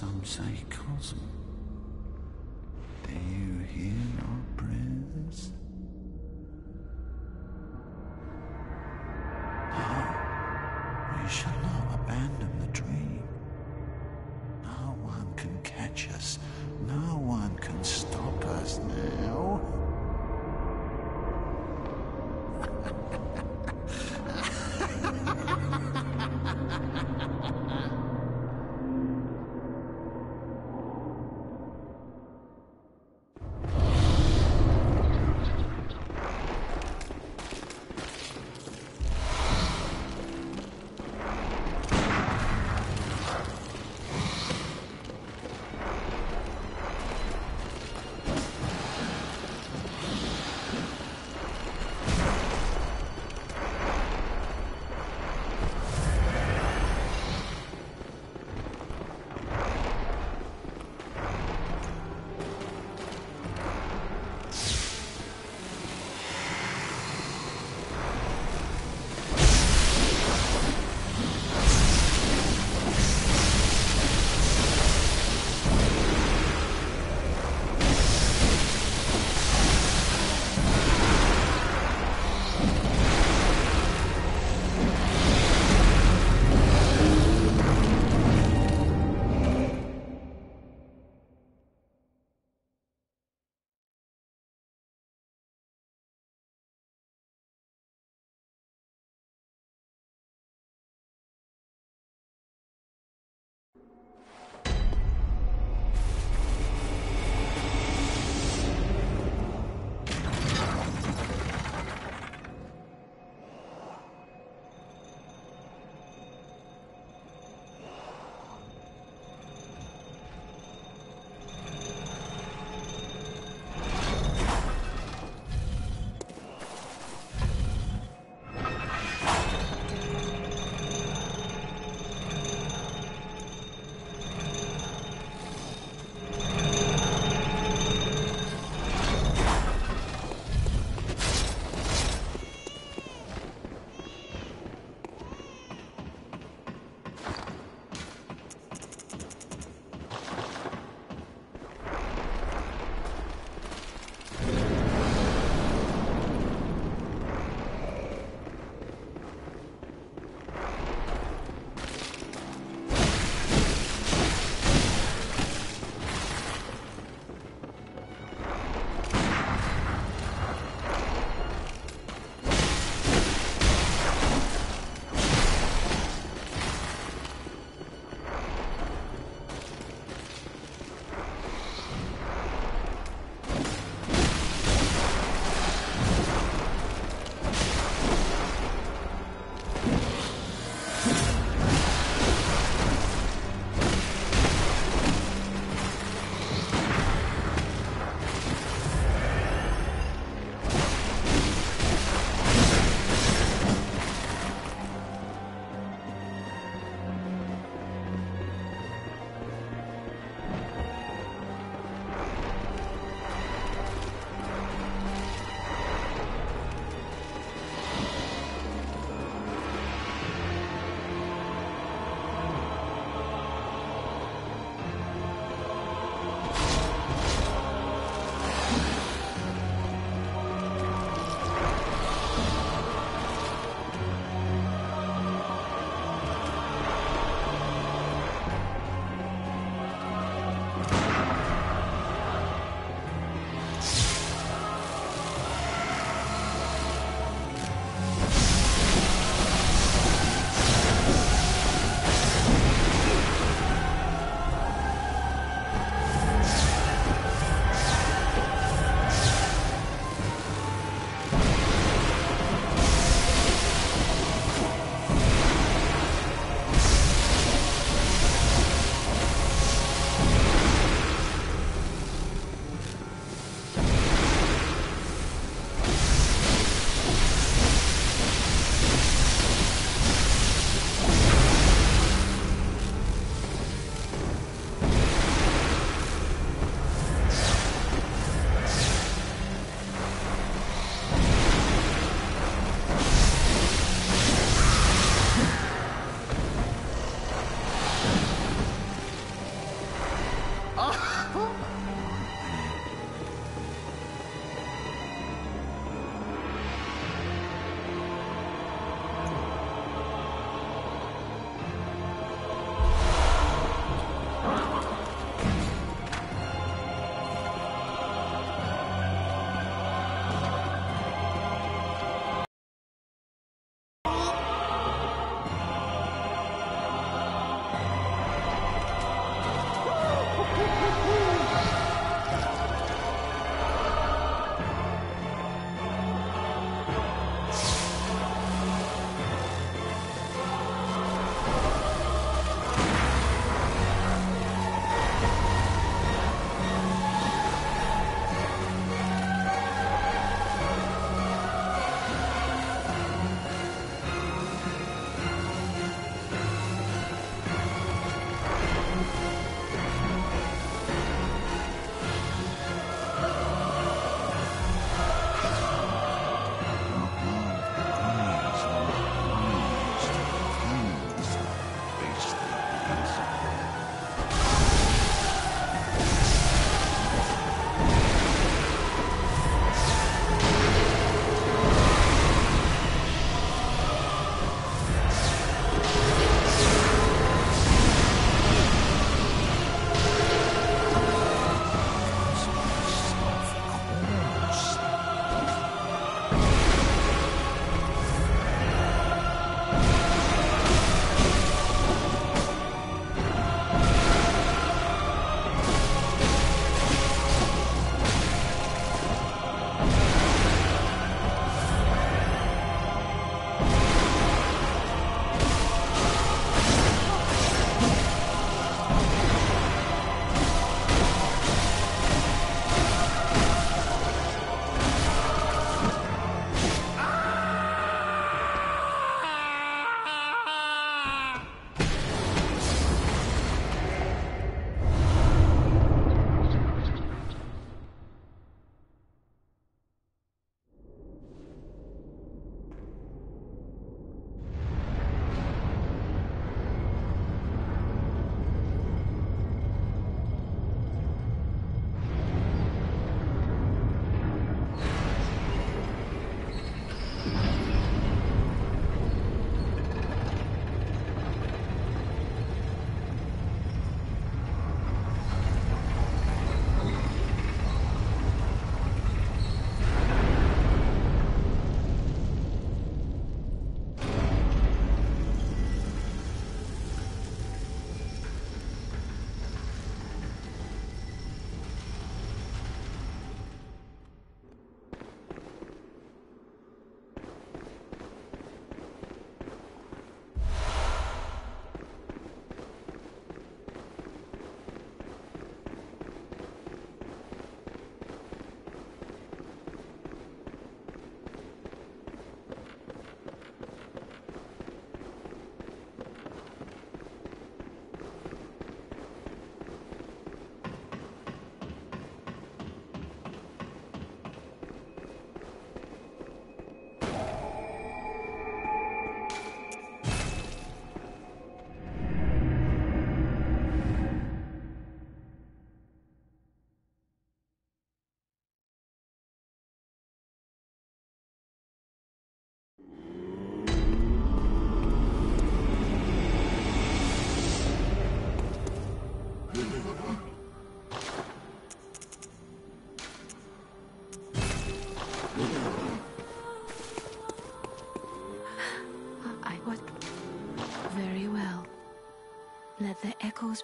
Some say Kosm. Do you hear our prayers?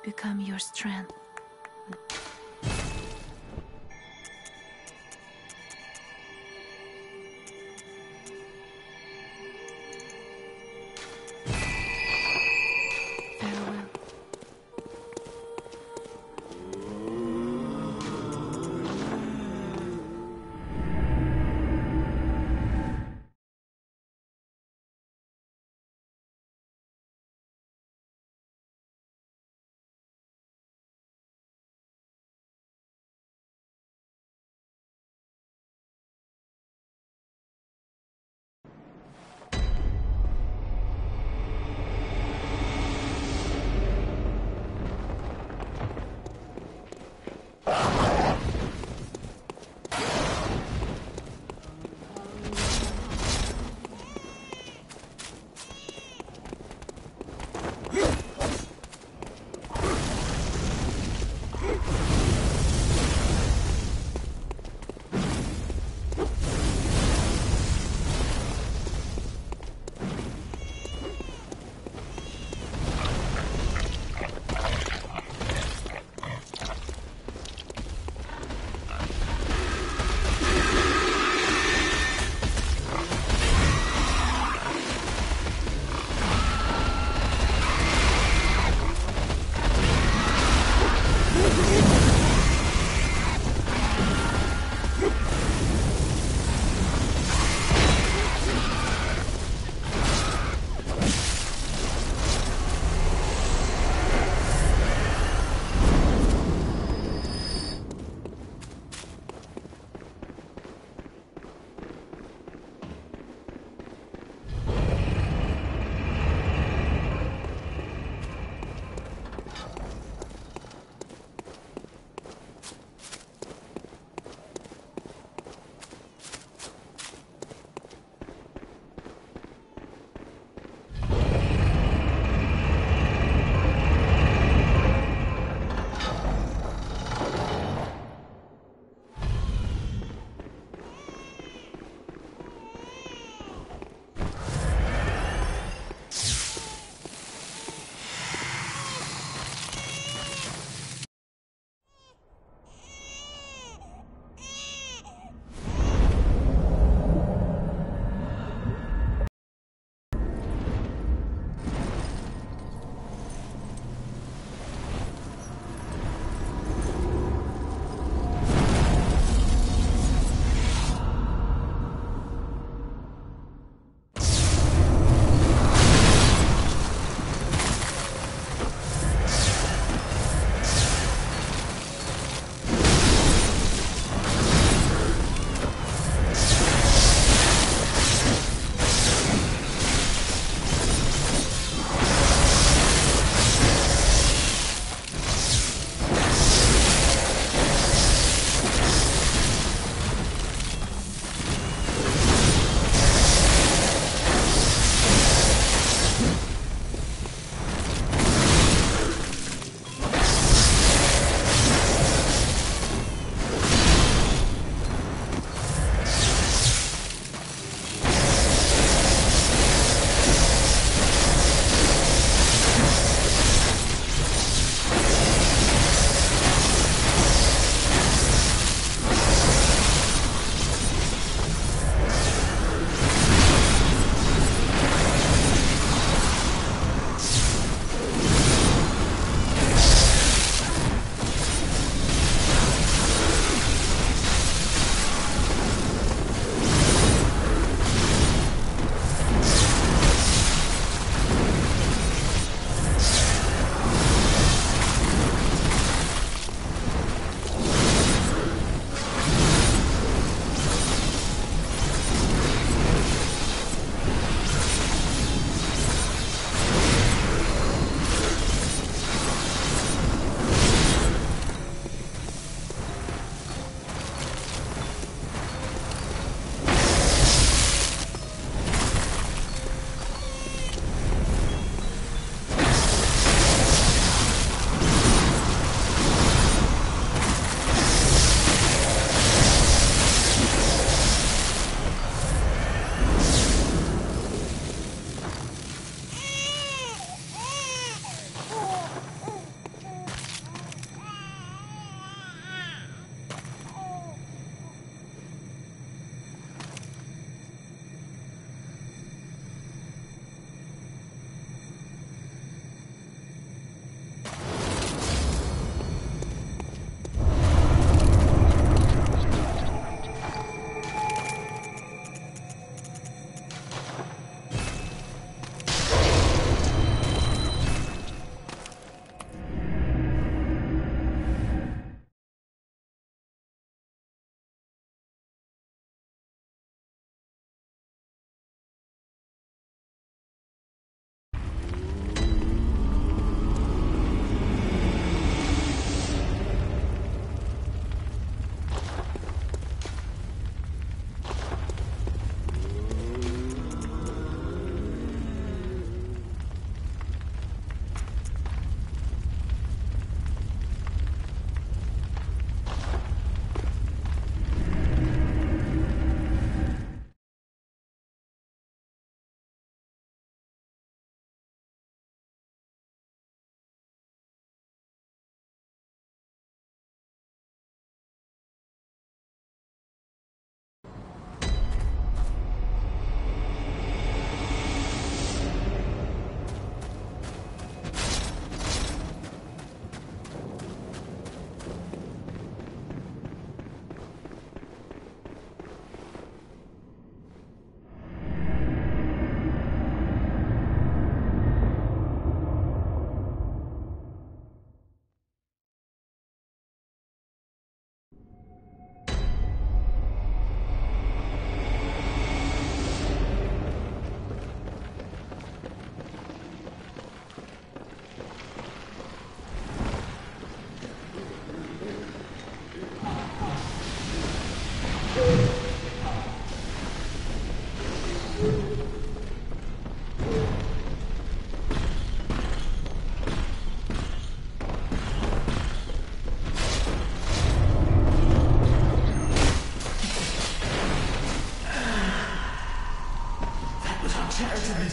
Become your strength.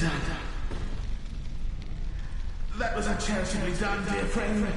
done. That was uncharitably done, dear friend.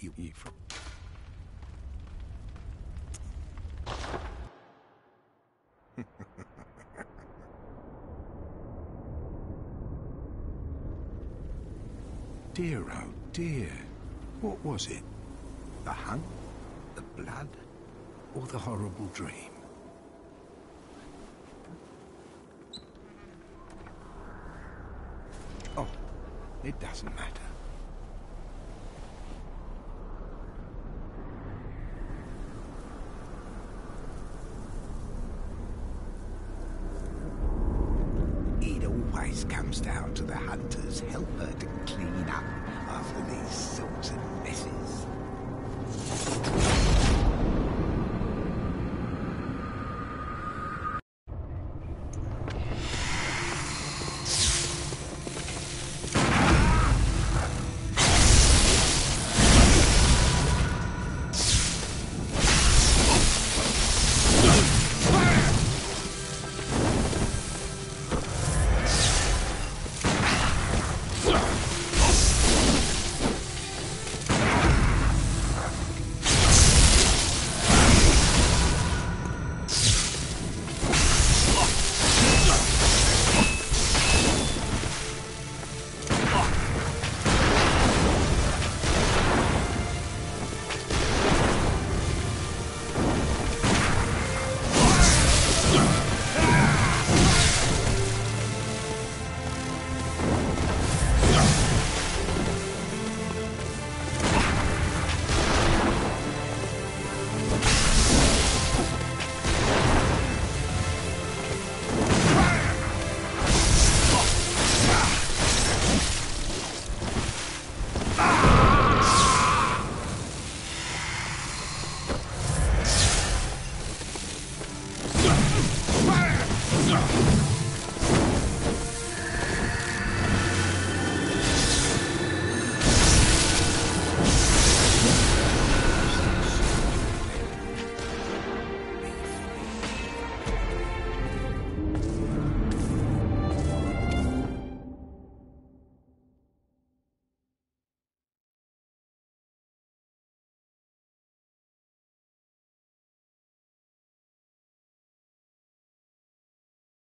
You, you from. dear, oh dear. What was it? The hunt? The blood? Or the horrible dream? Oh, it doesn't matter.